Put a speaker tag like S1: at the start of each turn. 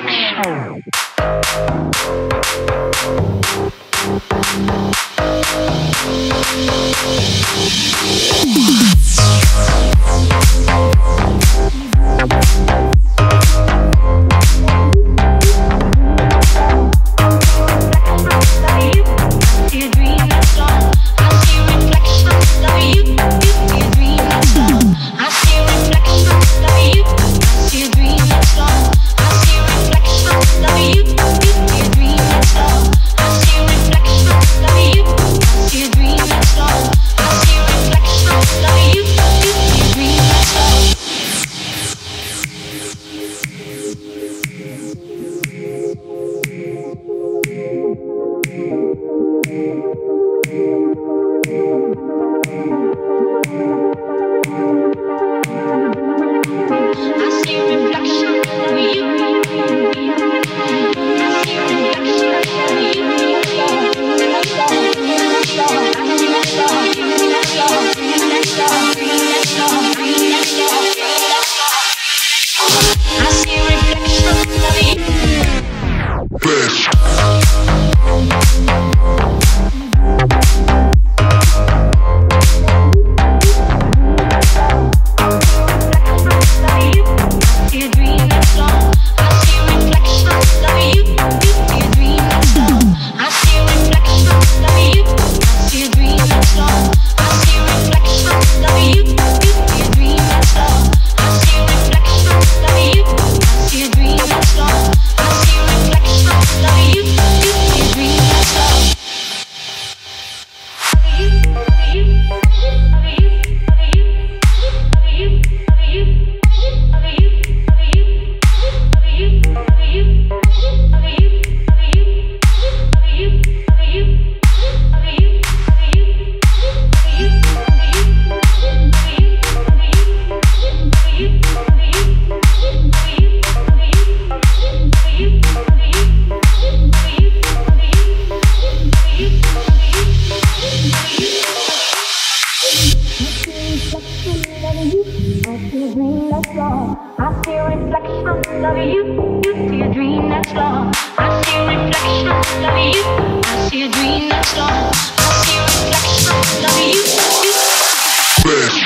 S1: section. I see reflections of you. You see a dream that's lost. I see reflections of you. I see a dream that's lost. I see reflections of you. you.